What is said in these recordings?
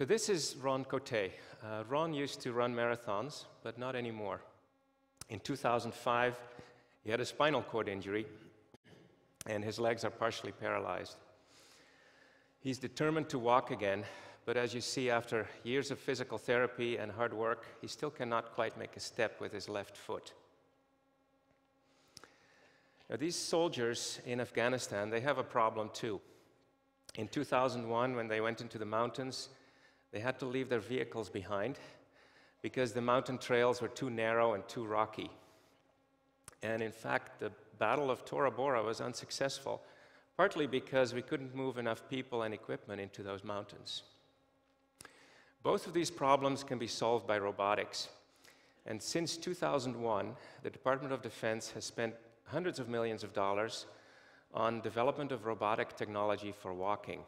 So this is Ron Cote. Uh, Ron used to run marathons, but not anymore. In 2005, he had a spinal cord injury, and his legs are partially paralyzed. He's determined to walk again, but as you see, after years of physical therapy and hard work, he still cannot quite make a step with his left foot. Now, these soldiers in Afghanistan, they have a problem too. In 2001, when they went into the mountains, they had to leave their vehicles behind because the mountain trails were too narrow and too rocky. And in fact, the Battle of Tora Bora was unsuccessful, partly because we couldn't move enough people and equipment into those mountains. Both of these problems can be solved by robotics. And since 2001, the Department of Defense has spent hundreds of millions of dollars on development of robotic technology for walking.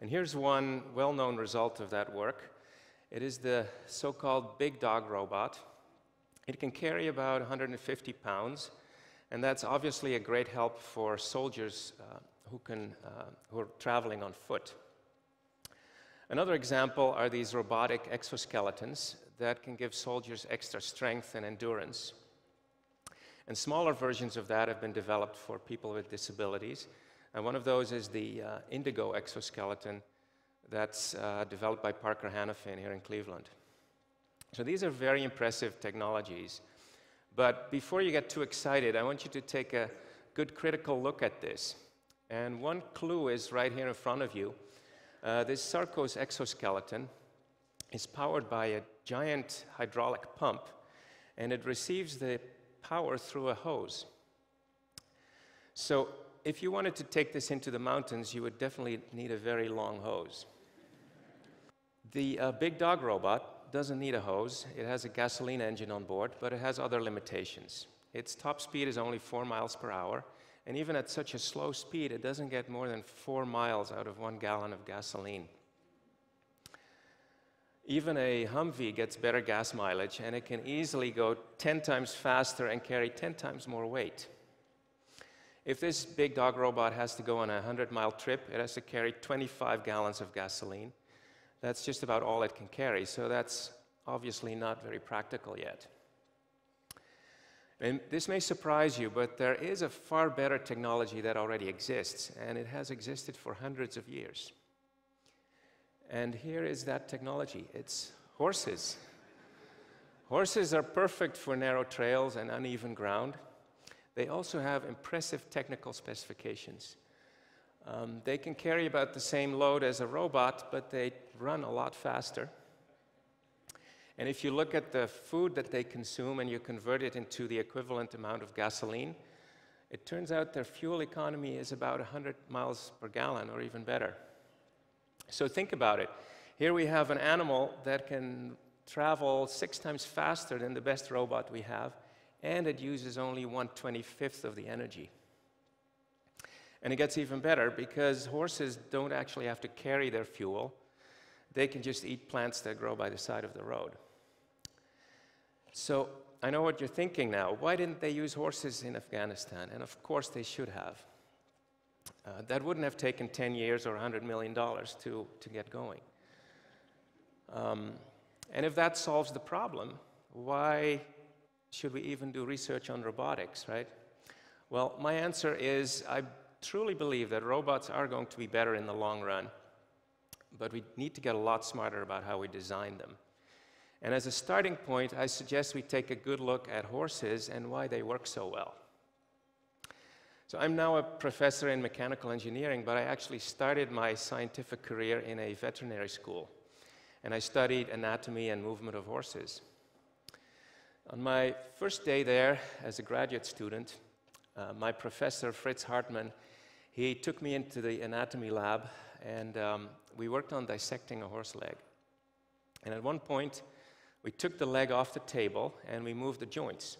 And here's one well-known result of that work. It is the so-called big dog robot. It can carry about 150 pounds, and that's obviously a great help for soldiers uh, who, can, uh, who are traveling on foot. Another example are these robotic exoskeletons that can give soldiers extra strength and endurance. And smaller versions of that have been developed for people with disabilities. And one of those is the uh, Indego exoskeleton that's uh, developed by Parker Hannifin here in Cleveland. So these are very impressive technologies. But before you get too excited, I want you to take a good critical look at this. And one clue is right here in front of you. Uh, this Sarcos exoskeleton is powered by a giant hydraulic pump, and it receives the power through a hose. So if you wanted to take this into the mountains, you would definitely need a very long hose. The uh, big dog robot doesn't need a hose. It has a gasoline engine on board, but it has other limitations. Its top speed is only four miles per hour, and even at such a slow speed, it doesn't get more than four miles out of one gallon of gasoline. Even a Humvee gets better gas mileage, and it can easily go 10 times faster and carry 10 times more weight. If this big dog robot has to go on a 100 mile trip, it has to carry 25 gallons of gasoline. That's just about all it can carry, so that's obviously not very practical yet. And this may surprise you, but there is a far better technology that already exists, and it has existed for hundreds of years. And here is that technology it's horses. Horses are perfect for narrow trails and uneven ground. They also have impressive technical specifications. Um, they can carry about the same load as a robot, but they run a lot faster. And if you look at the food that they consume and you convert it into the equivalent amount of gasoline, it turns out their fuel economy is about 100 miles per gallon or even better. So think about it. Here we have an animal that can travel six times faster than the best robot we have, and it uses only 1 25th of the energy. And it gets even better because horses don't actually have to carry their fuel. They can just eat plants that grow by the side of the road. So I know what you're thinking now. Why didn't they use horses in Afghanistan? And of course they should have. Uh, that wouldn't have taken 10 years or $100 million to, to get going. Um, and if that solves the problem, why should we even do research on robotics, right? Well, my answer is I truly believe that robots are going to be better in the long run, but we need to get a lot smarter about how we design them. And as a starting point, I suggest we take a good look at horses and why they work so well. So I'm now a professor in mechanical engineering, but I actually started my scientific career in a veterinary school. And I studied anatomy and movement of horses. On my first day there as a graduate student, uh, my professor, Fritz Hartmann, he took me into the anatomy lab and um, we worked on dissecting a horse leg. And at one point, we took the leg off the table and we moved the joints.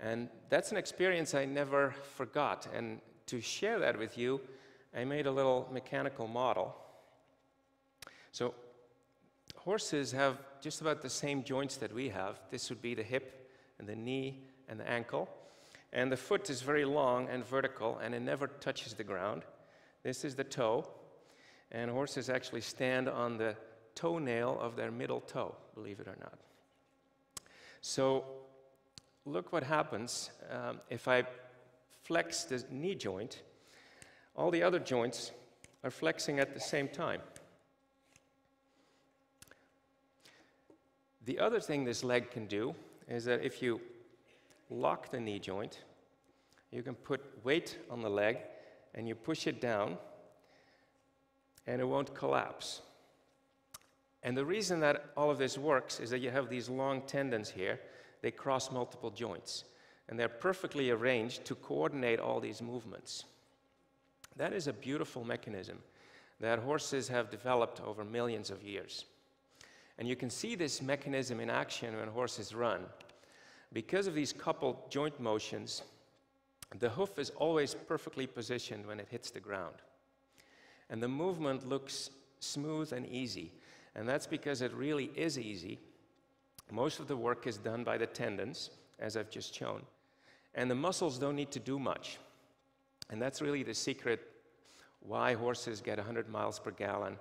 And that's an experience I never forgot. And to share that with you, I made a little mechanical model. So horses have just about the same joints that we have. This would be the hip and the knee and the ankle. And the foot is very long and vertical, and it never touches the ground. This is the toe. and horses actually stand on the toenail of their middle toe, believe it or not. So look what happens um, if I flex the knee joint, all the other joints are flexing at the same time. The other thing this leg can do is that if you lock the knee joint, you can put weight on the leg and you push it down and it won't collapse. And the reason that all of this works is that you have these long tendons here, they cross multiple joints, and they're perfectly arranged to coordinate all these movements. That is a beautiful mechanism that horses have developed over millions of years. And you can see this mechanism in action when horses run. Because of these coupled joint motions, the hoof is always perfectly positioned when it hits the ground. And the movement looks smooth and easy. And that's because it really is easy. Most of the work is done by the tendons, as I've just shown. And the muscles don't need to do much. And that's really the secret why horses get 100 miles per gallon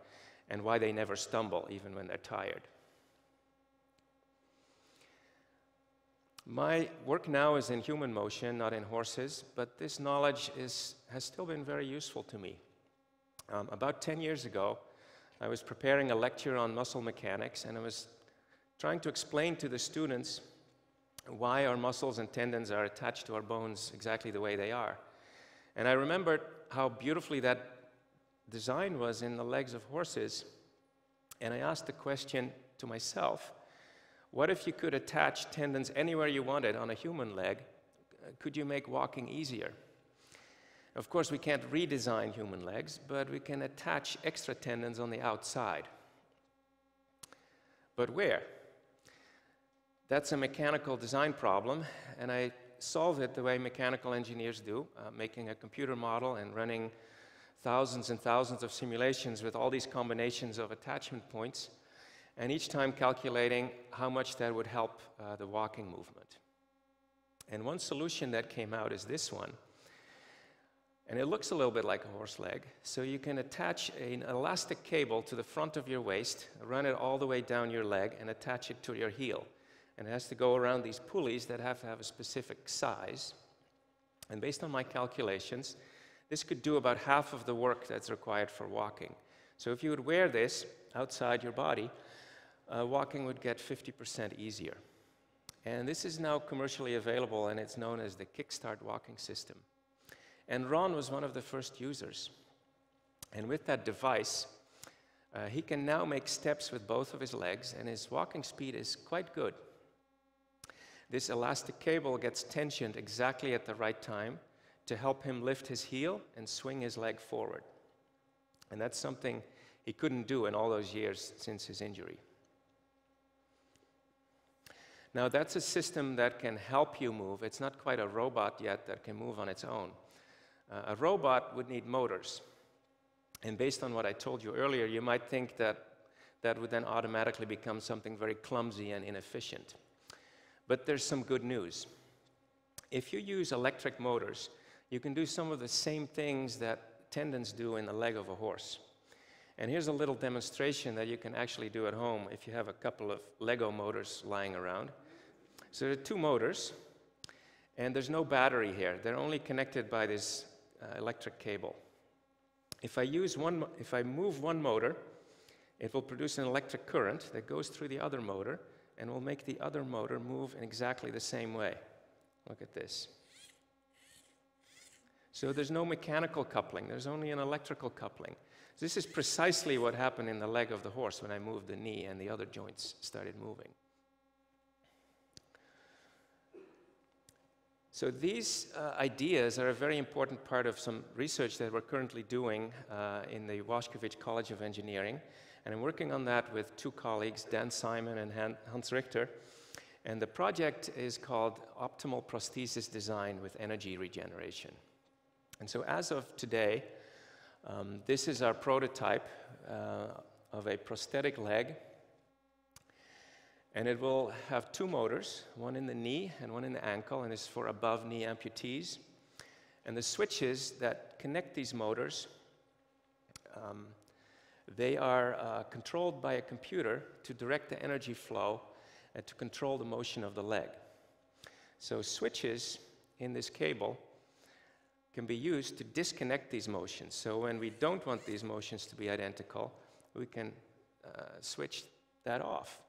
and why they never stumble, even when they're tired. My work now is in human motion, not in horses, but this knowledge is, has still been very useful to me. Um, about 10 years ago, I was preparing a lecture on muscle mechanics, and I was trying to explain to the students why our muscles and tendons are attached to our bones exactly the way they are. And I remembered how beautifully that design was in the legs of horses. And I asked the question to myself what if you could attach tendons anywhere you wanted on a human leg? Could you make walking easier? Of course, we can't redesign human legs, but we can attach extra tendons on the outside. But where? That's a mechanical design problem, and I solve it the way mechanical engineers do, uh, making a computer model and running thousands and thousands of simulations with all these combinations of attachment points, and each time calculating how much that would help uh, the walking movement. And one solution that came out is this one. And it looks a little bit like a horse leg. So you can attach an elastic cable to the front of your waist, run it all the way down your leg, and attach it to your heel. And it has to go around these pulleys that have to have a specific size. And based on my calculations, this could do about half of the work that's required for walking. So if you would wear this outside your body, uh, walking would get 50% easier. And this is now commercially available, and it's known as the Kickstart walking system. And Ron was one of the first users. And with that device, uh, he can now make steps with both of his legs, and his walking speed is quite good. This elastic cable gets tensioned exactly at the right time to help him lift his heel and swing his leg forward. And that's something he couldn't do in all those years since his injury. Now, that's a system that can help you move. It's not quite a robot yet that can move on its own. Uh, a robot would need motors. And based on what I told you earlier, you might think that that would then automatically become something very clumsy and inefficient. But there's some good news. If you use electric motors, you can do some of the same things that tendons do in the leg of a horse. And here's a little demonstration that you can actually do at home if you have a couple of Lego motors lying around. So there are two motors, and there's no battery here. They're only connected by this uh, electric cable. If I, use one, if I move one motor, it will produce an electric current that goes through the other motor and will make the other motor move in exactly the same way. Look at this. So there's no mechanical coupling, there's only an electrical coupling. This is precisely what happened in the leg of the horse when I moved the knee and the other joints started moving. So these uh, ideas are a very important part of some research that we're currently doing uh, in the Washkewicz College of Engineering. And I'm working on that with two colleagues, Dan Simon and Hans Richter. And the project is called Optimal Prosthesis Design with Energy Regeneration. And so as of today, um, this is our prototype uh, of a prosthetic leg and it will have two motors, one in the knee and one in the ankle, and it's for above knee amputees. And the switches that connect these motors um, They are uh, controlled by a computer to direct the energy flow and to control the motion of the leg. So switches in this cable can be used to disconnect these motions. So when we don't want these motions to be identical, we can uh, switch that off.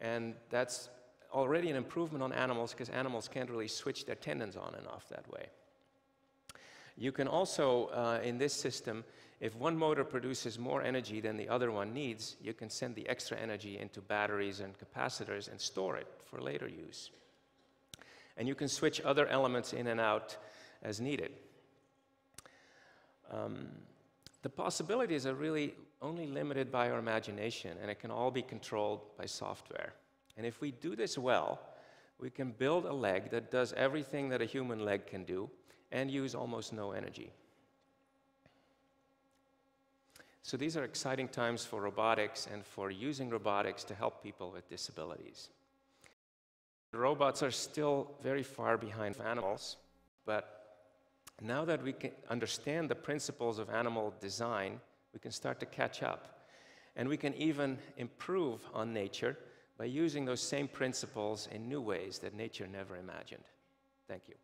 And that's already an improvement on animals because animals can't really switch their tendons on and off that way. You can also, uh, in this system, if one motor produces more energy than the other one needs, you can send the extra energy into batteries and capacitors and store it for later use. And you can switch other elements in and out as needed. Um, the possibilities are really only limited by our imagination, and it can all be controlled by software. And if we do this well, we can build a leg that does everything that a human leg can do and use almost no energy. So these are exciting times for robotics and for using robotics to help people with disabilities. Robots are still very far behind animals, but now that we can understand the principles of animal design, we can start to catch up. And we can even improve on nature by using those same principles in new ways that nature never imagined. Thank you.